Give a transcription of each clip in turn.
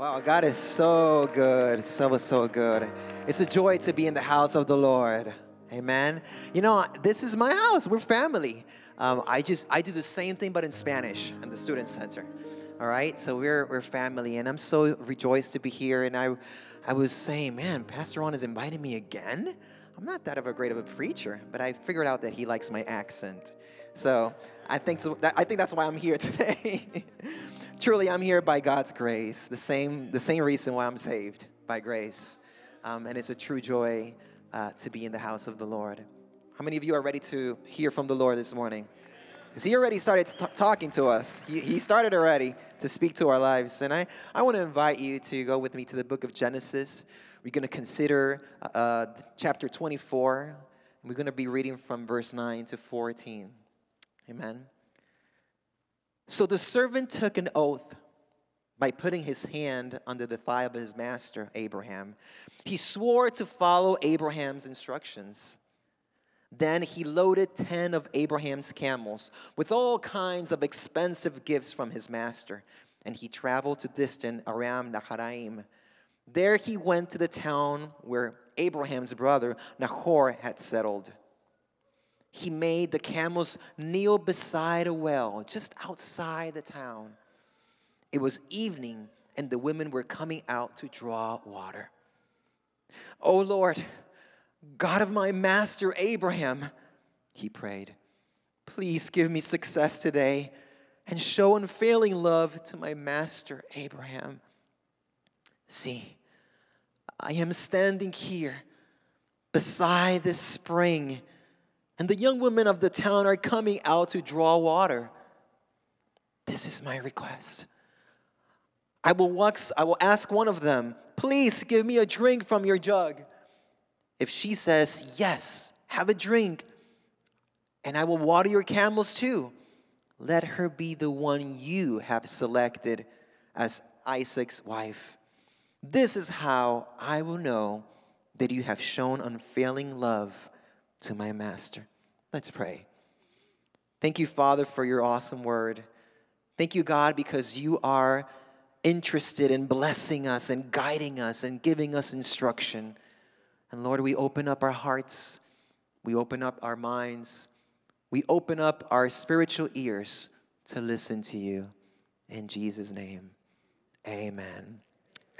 Wow, God is so good. So, so good. It's a joy to be in the house of the Lord. Amen. You know, this is my house. We're family. Um, I just, I do the same thing, but in Spanish in the Student Center. All right. So we're, we're family, and I'm so rejoiced to be here. And I, I was saying, man, Pastor Ron is inviting me again. I'm not that of a great of a preacher, but I figured out that he likes my accent. So I think, so that, I think that's why I'm here today. Truly, I'm here by God's grace, the same, the same reason why I'm saved, by grace. Um, and it's a true joy uh, to be in the house of the Lord. How many of you are ready to hear from the Lord this morning? Because he already started t- talking to us. He, he started already to speak to our lives. And I, I want to invite you to go with me to the book of Genesis. We're going to consider uh, uh chapter 24. We're going to be reading from verse 9 to 14. Amen. So the servant took an oath by putting his hand under the thigh of his master, Abraham. He swore to follow Abraham's instructions. Then he loaded 10 of Abraham's camels with all kinds of expensive gifts from his master, and he traveled to distant Aram Naharaim. There he went to the town where Abraham's brother Nahor had settled he made the camels kneel beside a well just outside the town. It was evening, and the women were coming out to draw water. Oh Lord, God of my master Abraham, he prayed, please give me success today and show unfailing love to my master Abraham. See, I am standing here beside this spring and the young women of the town are coming out to draw water. This is my request. I will, walk, I will ask one of them, Please give me a drink from your jug. If she says, Yes, have a drink, and I will water your camels too, let her be the one you have selected as Isaac's wife. This is how I will know that you have shown unfailing love to my master. Let's pray. Thank you, Father, for your awesome word. Thank you, God, because you are interested in blessing us and guiding us and giving us instruction. And Lord, we open up our hearts, we open up our minds, we open up our spiritual ears to listen to you. In Jesus' name, amen.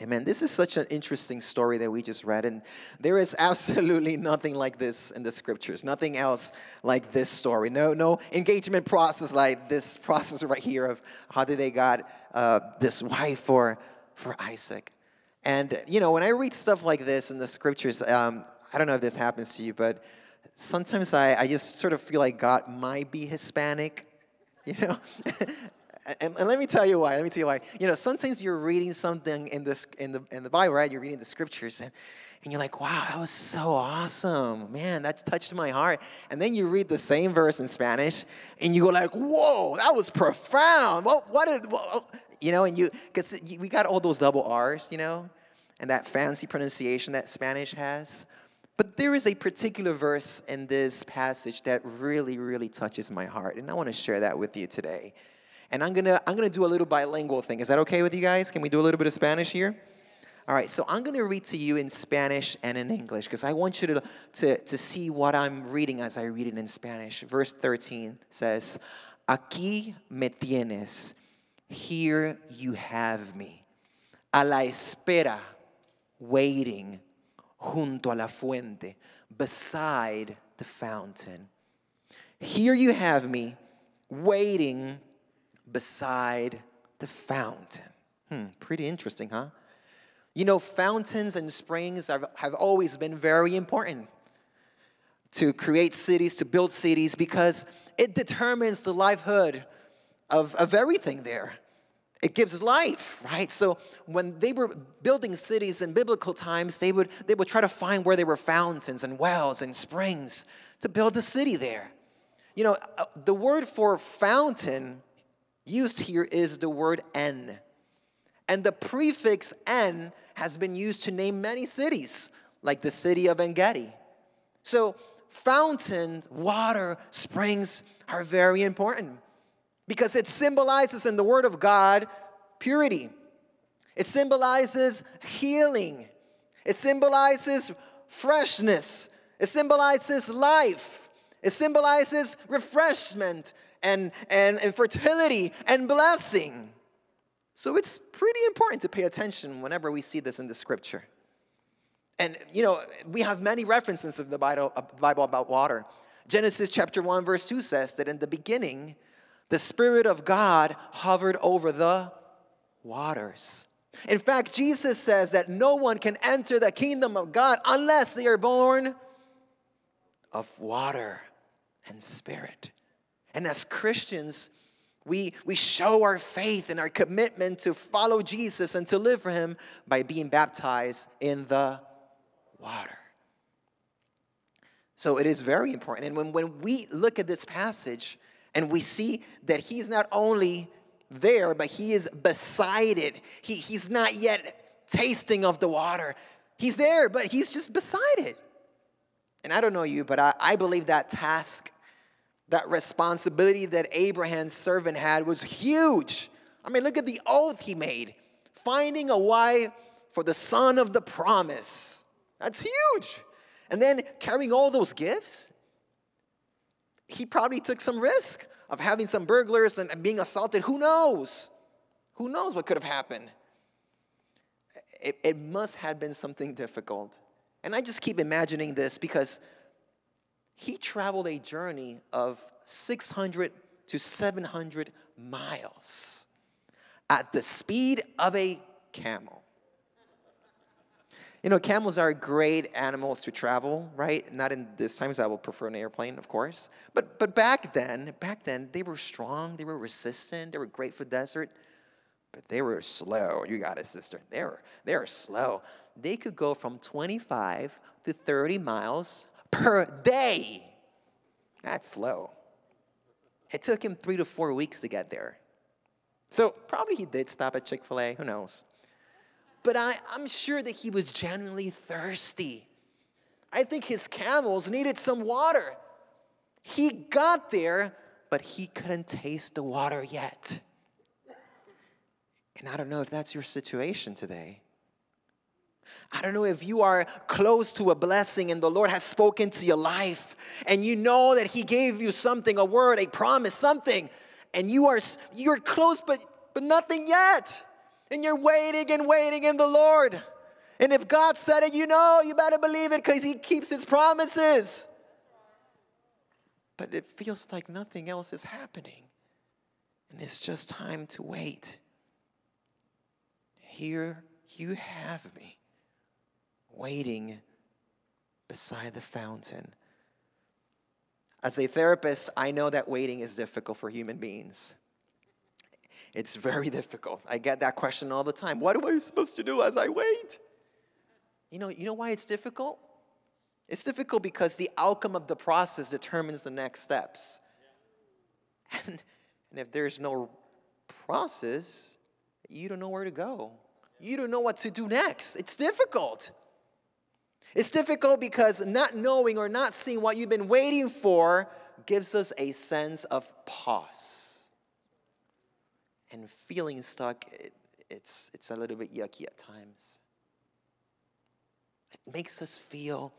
Amen. This is such an interesting story that we just read, and there is absolutely nothing like this in the scriptures. Nothing else like this story. No, no engagement process like this process right here of how did they got uh, this wife for for Isaac. And you know, when I read stuff like this in the scriptures, um, I don't know if this happens to you, but sometimes I, I just sort of feel like God might be Hispanic. You know, and, and, let me tell you why. Let me tell you why. You know, sometimes you're reading something in this in the in the Bible, right? You're reading the scriptures, and and you're like, wow, that was so awesome, man. That touched my heart. And then you read the same verse in Spanish, and you go like, whoa, that was profound. What what did what, oh, you know? And you because we got all those double R's, you know, and that fancy pronunciation that Spanish has. But there is a particular verse in this passage that really, really touches my heart, and I want to share that with you today. And I'm gonna, I'm gonna do a little bilingual thing. Is that okay with you guys? Can we do a little bit of Spanish here? All right, so I'm going to read to you in Spanish and in English because I want you to, to, to see what I'm reading as I read it in Spanish. Verse 13 says, Aquí me tienes, here you have me, a la espera, waiting, junto a la fuente, beside the fountain. Here you have me, waiting beside the fountain. Hmm, pretty interesting, huh? You know, fountains and springs have, have always been very important to create cities, to build cities, because it determines the livelihood of, of everything there. It gives life, right? So when they were building cities in biblical times, they would, they would try to find where there were fountains and wells and springs to build a city there. You know, uh, the word for fountain used here is the word en. And the prefix en has been used to name many cities, like the city of Engedi. So, fountains, water, springs are very important because it symbolizes in the Word of God purity. It symbolizes healing. It symbolizes freshness. It symbolizes life. It symbolizes refreshment and, and, and fertility and blessing. So it's pretty important to pay attention whenever we see this in the scripture. And, you know, we have many references of the Bible, Bible about water. Genesis chapter 1, verse 2 says that in the beginning, the Spirit of God hovered over the waters. In fact, Jesus says that no one can enter the kingdom of God unless they are born of water and spirit. And as Christians, we, we show our faith and our commitment to follow Jesus and to live for Him by being baptized in the water. So it is very important. And when, when we look at this passage and we see that He's not only there, but He is beside it, he, He's not yet tasting of the water. He's there, but He's just beside it. And I don't know you, but I, I believe that task that responsibility that Abraham's servant had was huge. I mean, look at the oath he made finding a wife for the son of the promise. That's huge. And then carrying all those gifts, he probably took some risk of having some burglars and being assaulted. Who knows? Who knows what could have happened? It, it must have been something difficult. And I just keep imagining this because he traveled a journey of 600 to 700 miles at the speed of a camel. You know, camels are great animals to travel, right? Not in this times, I would prefer an airplane, of course. But, but back then, back then, they were strong, they were resistant, they were great for desert, but they were slow. You got it, sister. They were, they were slow. They could go from 25 to 30 miles per day. That's slow. It took him three to four weeks to get there. So probably he did stop at Chick fil A, who knows? But I, I'm sure that he was genuinely thirsty. I think his camels needed some water. He got there, but he couldn't taste the water yet. And I don't know if that's your situation today. I don't know if you are close to a blessing and the Lord has spoken to your life and you know that he gave you something, a word, a promise, something, and you are you're close but but nothing yet. And you're waiting and waiting in the Lord. And if God said it, you know, you better believe it cuz he keeps his promises. But it feels like nothing else is happening. And it's just time to wait. Here you have me waiting beside the fountain. As a therapist, I know that waiting is difficult for human beings. It's very difficult. I get that question all the time. What am I supposed to do as I wait? You know, you know why it's difficult? It's difficult because the outcome of the process determines the next steps. And, and if there's no process, you don't know where to go. You don't know what to do next. It's difficult. It's difficult because not knowing or not seeing what you've been waiting for gives us a sense of pause. And feeling stuck, it, it's, it's a little bit yucky at times. It makes us feel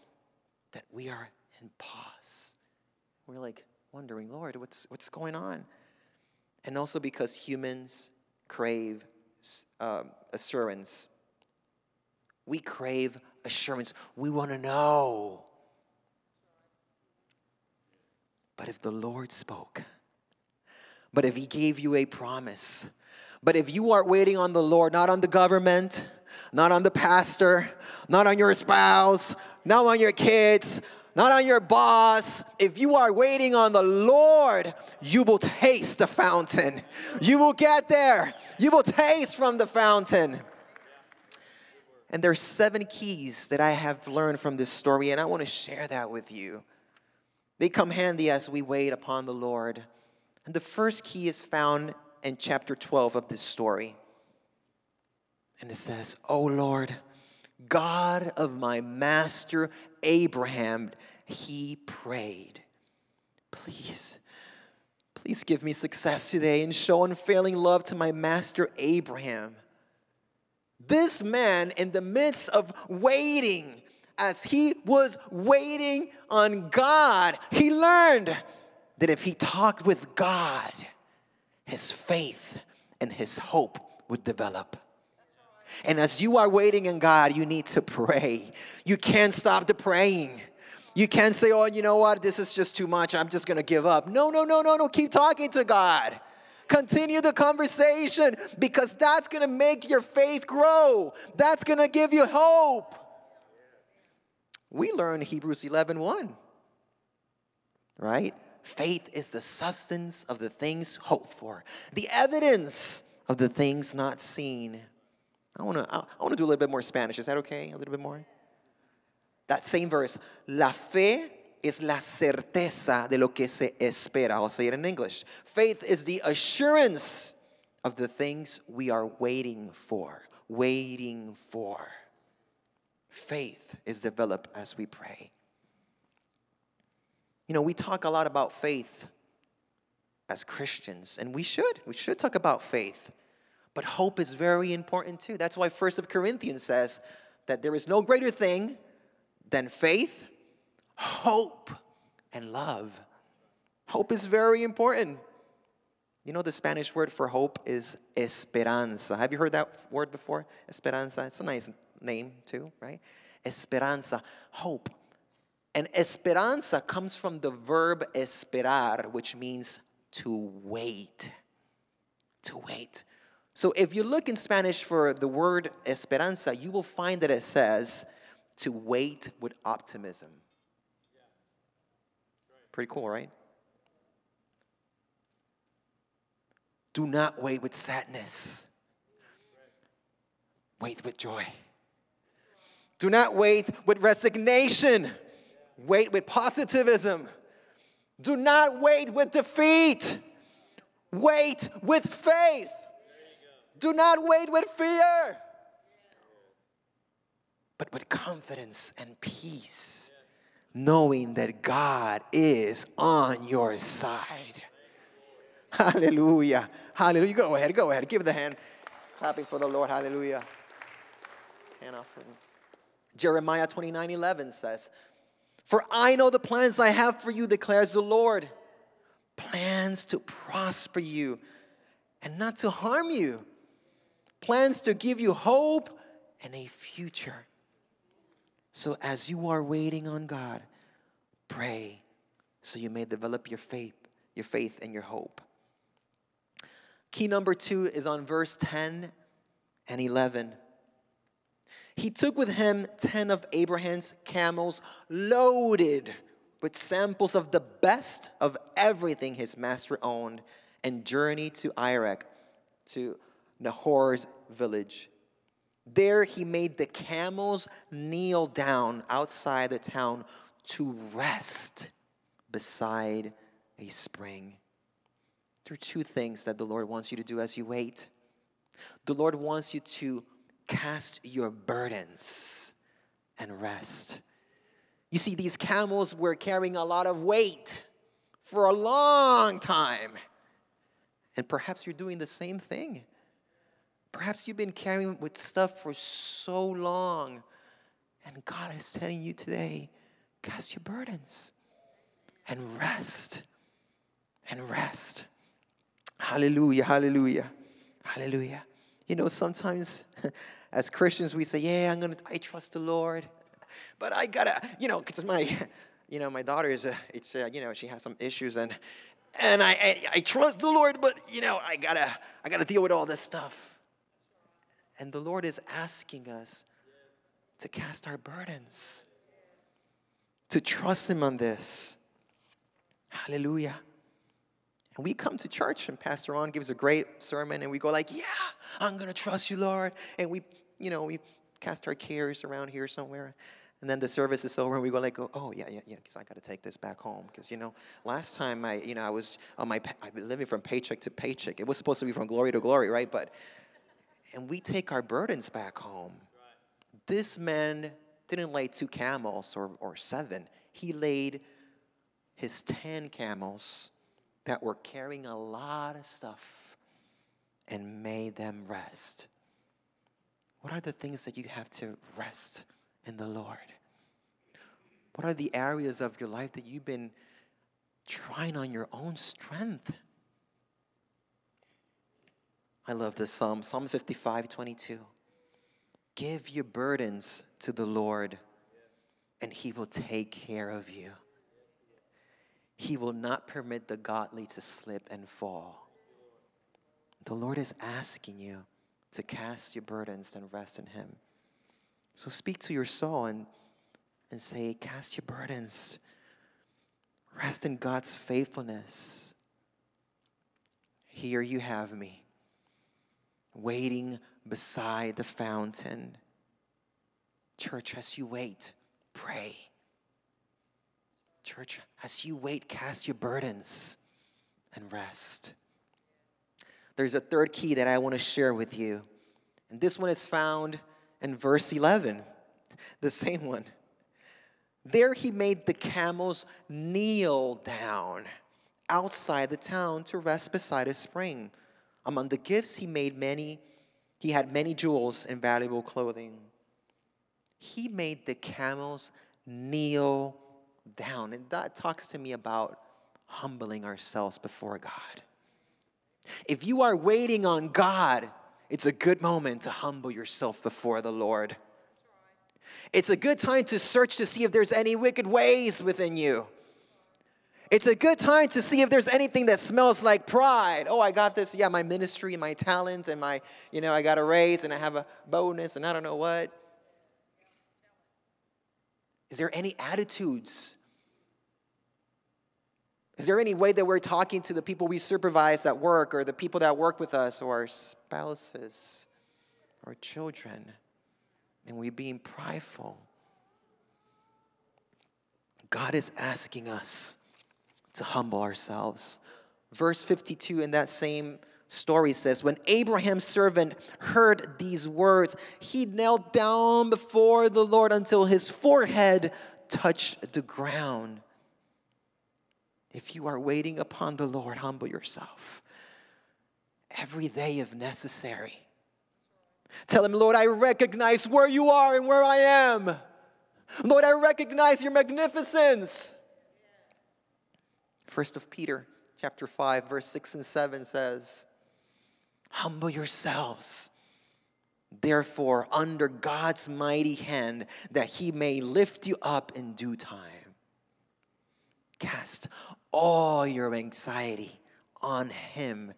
that we are in pause. We're like wondering, Lord, what's, what's going on? And also because humans crave um, assurance, we crave assurance. We want to know. But if the Lord spoke, but if He gave you a promise, but if you are waiting on the Lord, not on the government, not on the pastor, not on your spouse, not on your kids, not on your boss. If you are waiting on the Lord, you will taste the fountain. You will get there. You will taste from the fountain. And there are seven keys that I have learned from this story, and I want to share that with you. They come handy as we wait upon the Lord. And the first key is found in chapter 12 of this story. And it says, Oh Lord, God of my master Abraham, he prayed, please, please give me success today and show unfailing love to my master Abraham This man, in the midst of waiting, as he was waiting on God, he learned that if he talked with God, his faith and his hope would develop. And as you are waiting in God, you need to pray. You can't stop the praying. You can't say, oh, you know what, this is just too much. I'm just gonna give up. No, no, no, no, no. Keep talking to God. Continue the conversation because that's gonna make your faith grow. That's gonna give you hope. We learn Hebrews 11 1, right? Faith is the substance of the things hoped for, the evidence of the things not seen. I wanna, I wanna do a little bit more Spanish. Is that okay? A little bit more? That same verse. La fe es la certeza de lo que se espera. I'll say it in English. Faith is the assurance of the things we are waiting for. Waiting for. Faith is developed as we pray. You know, we talk a lot about faith as Christians, and we should. We should talk about faith. But hope is very important too. That's why First of Corinthians says that there is no greater thing than faith, hope, and love. Hope is very important. You know, the Spanish word for hope is esperanza. Have you heard that word before? Esperanza. It's a nice name, too, right? Esperanza, hope. And esperanza comes from the verb esperar, which means to wait. To wait. So if you look in Spanish for the word esperanza, you will find that it says to wait with optimism. Pretty cool, right? Do not wait with sadness. Wait with joy. Do not wait with resignation. Wait with positivism. Do not wait with defeat. Wait with faith. Do not wait with fear, but with confidence and peace, knowing that God is on your side. Hallelujah. Hallelujah. Go ahead, go ahead. Give the hand. Clapping for the Lord. Hallelujah. Hand offering. Jeremiah 29 11 says, For I know the plans I have for you, declares the Lord. Plans to prosper you and not to harm you plans to give you hope and a future. So as you are waiting on God, pray so you may develop your faith, your faith and your hope. Key number 2 is on verse 10 and 11. He took with him 10 of Abraham's camels loaded with samples of the best of everything his master owned and journeyed to Iraq to Nahor's village. There he made the camels kneel down outside the town to rest beside a spring. There are two things that the Lord wants you to do as you wait. The Lord wants you to cast your burdens and rest. You see, these camels were carrying a lot of weight for a long time. And perhaps you're doing the same thing. Perhaps you've been carrying with stuff for so long, and God is telling you today cast your burdens and rest and rest. Hallelujah, hallelujah, hallelujah. You know, sometimes as Christians we say, Yeah, I'm gonna, I trust the Lord, but I gotta, you know, because my, you know, my daughter is, a, it's, a, you know, she has some issues and, and I, I, I trust the Lord, but you know, I gotta, I gotta deal with all this stuff. And the Lord is asking us to cast our burdens, to trust Him on this. Hallelujah. And we come to church and Pastor Ron gives a great sermon and we go like, yeah, I'm going to trust you, Lord. And we, you know, we cast our cares around here somewhere. And then the service is over and we go like, oh, yeah, yeah, yeah, because I got to take this back home. Because, you know, last time I, you know, I was on my, I've been living from paycheck to paycheck. It was supposed to be from glory to glory, right? But and we take our burdens back home. This man didn't lay two camels or, or seven, he laid his 10 camels that were carrying a lot of stuff and made them rest. What are the things that you have to rest in the Lord? What are the areas of your life that you've been trying on your own strength? I love this psalm, Psalm 55 22. Give your burdens to the Lord, and He will take care of you. He will not permit the godly to slip and fall. The Lord is asking you to cast your burdens and rest in Him. So speak to your soul and, and say, Cast your burdens, rest in God's faithfulness. Here you have me, waiting beside the fountain. Church, as you wait, pray. Church, as you wait, cast your burdens and rest. There's a third key that I want to share with you. And this one is found in verse 11, the same one. There he made the camels kneel down outside the town to rest beside a spring. Among the gifts he made many, he had many jewels and valuable clothing. He made the camels kneel down. And that talks to me about humbling ourselves before God. If you are waiting on God, it's a good moment to humble yourself before the Lord. It's a good time to search to see if there's any wicked ways within you. It's a good time to see if there's anything that smells like pride. Oh, I got this, yeah, my ministry, my talent, and my, you know, I got a raise and I have a bonus and I don't know what. Is there any attitudes is there any way that we're talking to the people we supervise at work or the people that work with us or our spouses or children? And we being prideful? God is asking us to humble ourselves. Verse 52 in that same story says, When Abraham's servant heard these words, he knelt down before the Lord until his forehead touched the ground. If you are waiting upon the Lord, humble yourself. Every day if necessary. Tell him, Lord, I recognize where you are and where I am. Lord, I recognize your magnificence. First of Peter chapter 5 verse 6 and 7 says, "Humble yourselves therefore under God's mighty hand that he may lift you up in due time." Cast all your anxiety on Him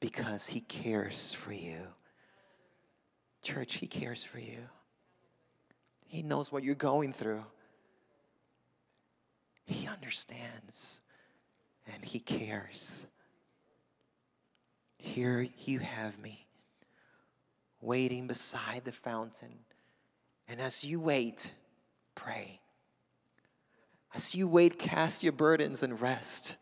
because He cares for you. Church, He cares for you. He knows what you're going through. He understands and He cares. Here you have me, waiting beside the fountain. And as you wait, pray. As you wait, cast your burdens and rest.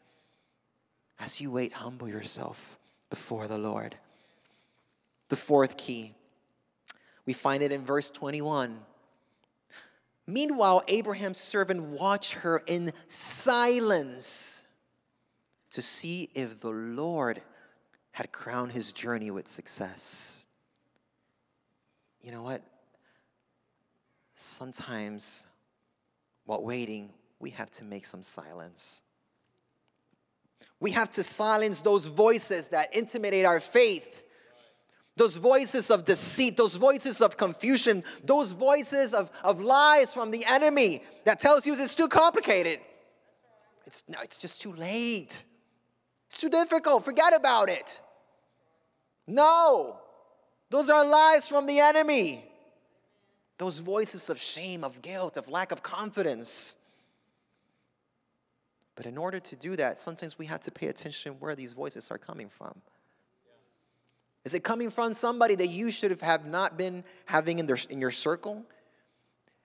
As you wait, humble yourself before the Lord. The fourth key, we find it in verse 21. Meanwhile, Abraham's servant watched her in silence to see if the Lord had crowned his journey with success. You know what? Sometimes while waiting, we have to make some silence. We have to silence those voices that intimidate our faith. Those voices of deceit, those voices of confusion, those voices of, of lies from the enemy that tells you it's too complicated. It's, no, it's just too late. It's too difficult. Forget about it. No, those are lies from the enemy. Those voices of shame, of guilt, of lack of confidence. But in order to do that, sometimes we have to pay attention where these voices are coming from. Is it coming from somebody that you should have not been having in, their, in your circle?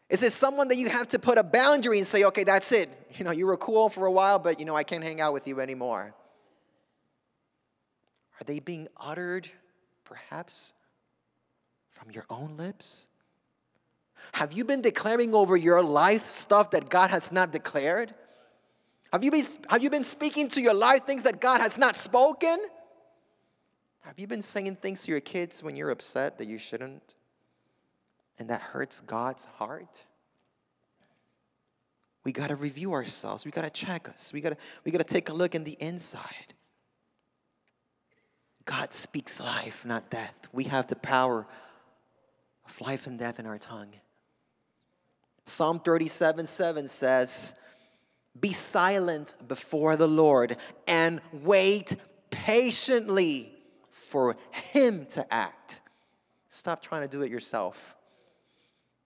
Is it someone that you have to put a boundary and say, okay, that's it. You know, you were cool for a while, but you know, I can't hang out with you anymore. Are they being uttered, perhaps, from your own lips? Have you been declaring over your life stuff that God has not declared? Have you, been, have you been speaking to your life things that God has not spoken? Have you been saying things to your kids when you're upset that you shouldn't? and that hurts God's heart, we got to review ourselves. We got to check us. We got to we got to take a look in the inside. God speaks life, not death. We have the power of life and death in our tongue. Psalm 37 7 says, Be silent before the Lord and wait patiently for Him to act. Stop trying to do it yourself.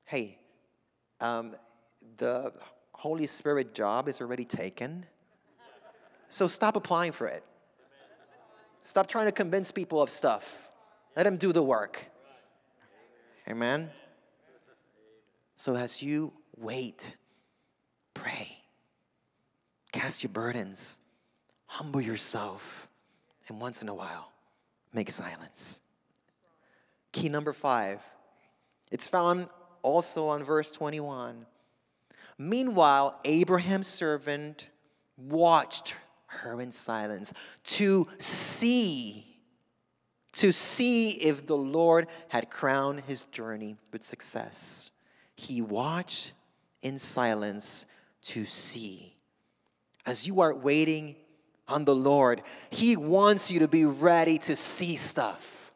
Hey, um, the Holy Spirit job is already taken. So stop applying for it. Stop trying to convince people of stuff. Let Him do the work. Amen. So as you wait, pray, cast your burdens, humble yourself, and once in a while, make silence. Key number five, it's found also on verse 21. Meanwhile, Abraham's servant watched her in silence to see to see if the Lord had crowned his journey with success. He watched in silence to see. As you are waiting on the Lord, He wants you to be ready to see stuff.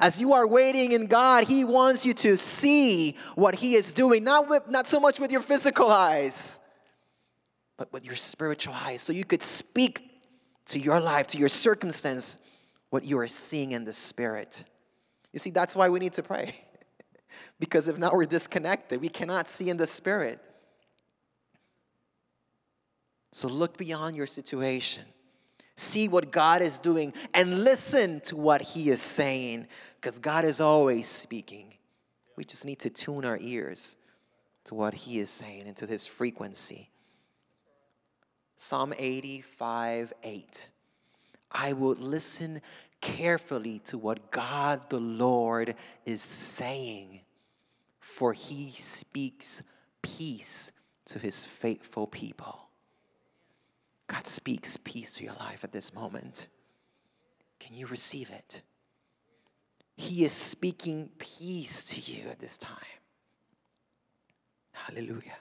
As you are waiting in God, He wants you to see what He is doing, not, with, not so much with your physical eyes, but with your spiritual eyes, so you could speak to your life, to your circumstance, what you are seeing in the Spirit. You see, that's why we need to pray. because if not, we're disconnected. We cannot see in the Spirit. So look beyond your situation. See what God is doing and listen to what He is saying because God is always speaking. We just need to tune our ears to what He is saying and to His frequency. Psalm 85 8. I will listen carefully to what God the Lord is saying for he speaks peace to his faithful people. God speaks peace to your life at this moment. Can you receive it? He is speaking peace to you at this time. Hallelujah.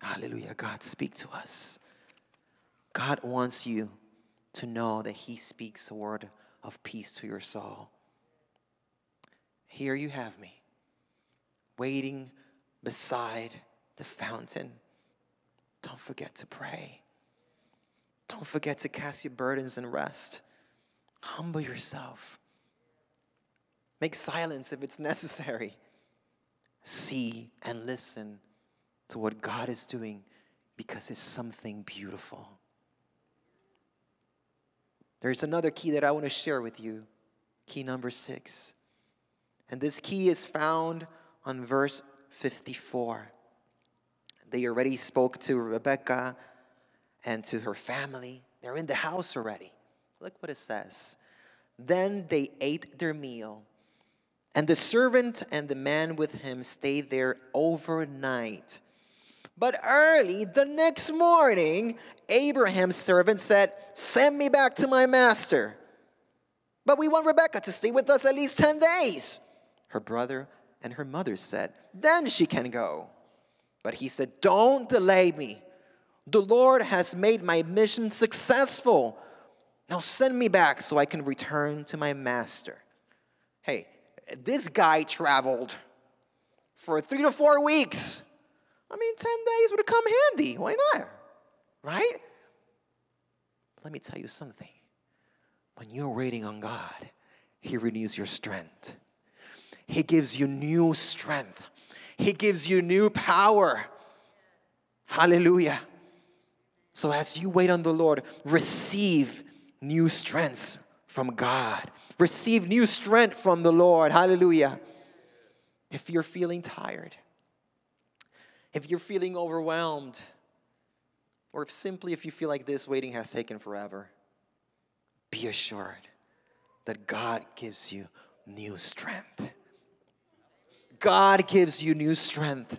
Hallelujah. God, speak to us. God wants you to know that He speaks a word of peace to your soul. Here you have me waiting beside the fountain. Don't forget to pray. Don't forget to cast your burdens and rest. Humble yourself. Make silence if it's necessary. See and listen to what God is doing because it's something beautiful. There's another key that I want to share with you. Key number six. And this key is found on verse 54. They already spoke to Rebecca and to her family. They're in the house already. Look what it says. Then they ate their meal, and the servant and the man with him stayed there overnight. But early the next morning, Abraham's servant said, Send me back to my master. But we want Rebecca to stay with us at least 10 days. Her brother and her mother said, Then she can go. But he said, Don't delay me. The Lord has made my mission successful. Now send me back so I can return to my master. Hey, this guy traveled for three to four weeks. I mean, 10 days would have come handy. Why not? Right? Let me tell you something. When you're waiting on God, He renews your strength. He gives you new strength. He gives you new power. Hallelujah. So as you wait on the Lord, receive new strengths from God. Receive new strength from the Lord. Hallelujah. If you're feeling tired, if you're feeling overwhelmed, or if simply if you feel like this waiting has taken forever, be assured that God gives you new strength. God gives you new strength.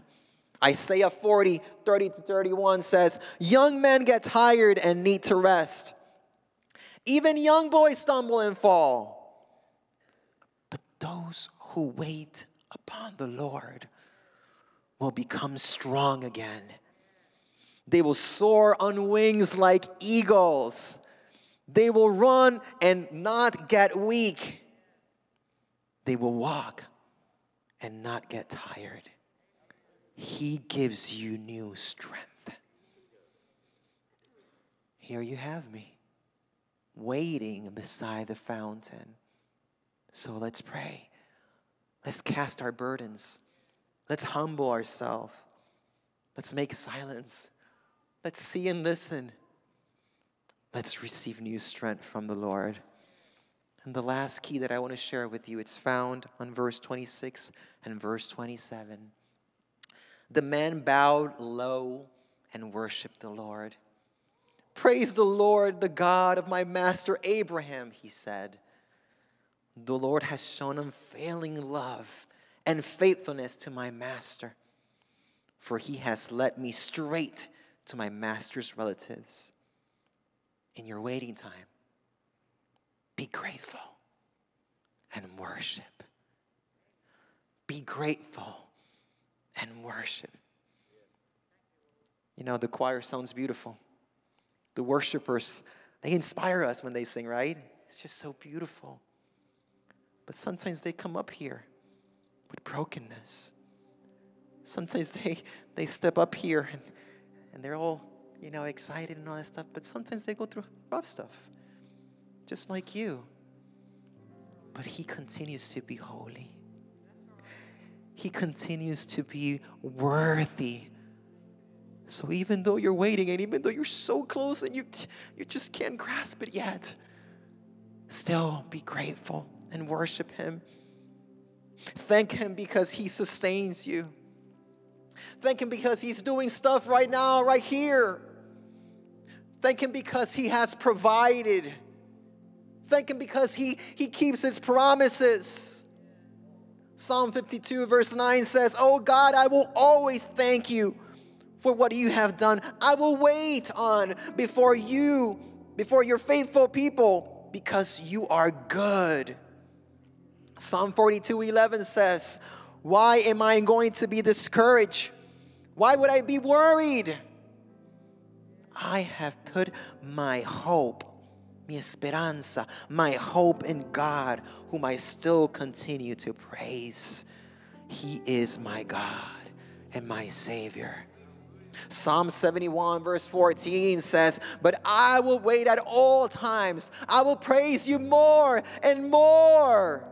Isaiah 40, 30 to 31 says, Young men get tired and need to rest. Even young boys stumble and fall. But those who wait upon the Lord will become strong again. They will soar on wings like eagles. They will run and not get weak. They will walk and not get tired. He gives you new strength. Here you have me, waiting beside the fountain. So let's pray. Let's cast our burdens. Let's humble ourselves. Let's make silence. Let's see and listen. Let's receive new strength from the Lord. And the last key that I want to share with you, it's found on verse 26 and verse 27. The man bowed low and worshiped the Lord. Praise the Lord, the God of my master Abraham, he said. The Lord has shown unfailing love and faithfulness to my master, for he has led me straight to my master's relatives. In your waiting time, be grateful and worship. Be grateful and worship. You know, the choir sounds beautiful. The worshipers, they inspire us when they sing, right? It's just so beautiful. But sometimes they come up here with brokenness. Sometimes they, they step up here and, and they're all, you know, excited and all that stuff, but sometimes they go through rough stuff, just like you. But He continues to be holy. He continues to be worthy so even though you're waiting and even though you're so close and you, you just can't grasp it yet, still be grateful and worship Him. Thank Him because He sustains you. Thank Him because He's doing stuff right now, right here. Thank Him because He has provided. Thank Him because He, he keeps His promises. Psalm 52, verse 9 says, Oh God, I will always thank you for what you have done. I will wait on before you, before your faithful people, because you are good. Psalm 42 11 says, Why am I going to be discouraged? Why would I be worried? I have put my hope, mi esperanza, my hope in God, whom I still continue to praise. He is my God and my Savior. Psalm 71, verse 14 says, But I will wait at all times. I will praise you more and more.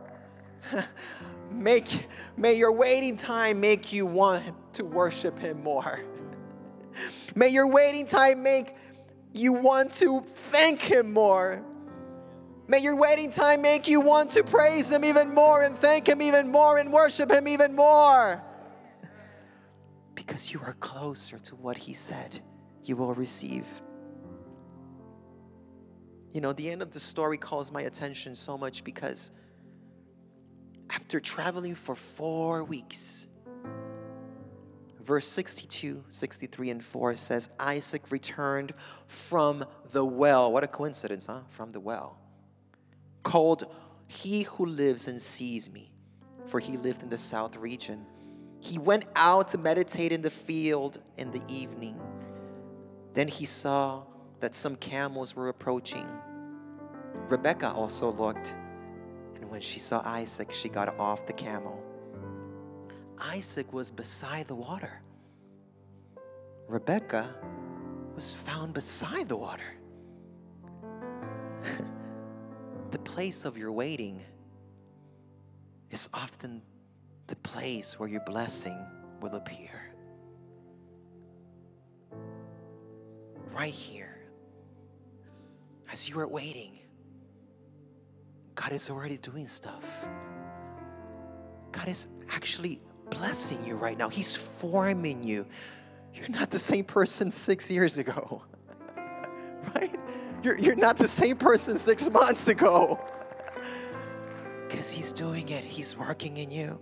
Make, may your waiting time make you want to worship Him more. May your waiting time make you want to thank Him more. May your waiting time make you want to praise Him even more and thank Him even more and worship Him even more because you are closer to what He said you will receive. You know, the end of the story calls my attention so much because after traveling for four weeks, verse 62, 63, and 4 says, Isaac returned from the well. What a coincidence, huh? From the well. Called He Who Lives and Sees Me, for he lived in the south region. He went out to meditate in the field in the evening. Then he saw that some camels were approaching. Rebecca also looked, and when she saw Isaac, she got off the camel. Isaac was beside the water. Rebecca was found beside the water. the place of your waiting is often the place where your blessing will appear. Right here, as you are waiting, God is already doing stuff. God is actually blessing you right now. He's forming you. You're not the same person six years ago, right? You're, you're not the same person six months ago. Because He's doing it, He's working in you.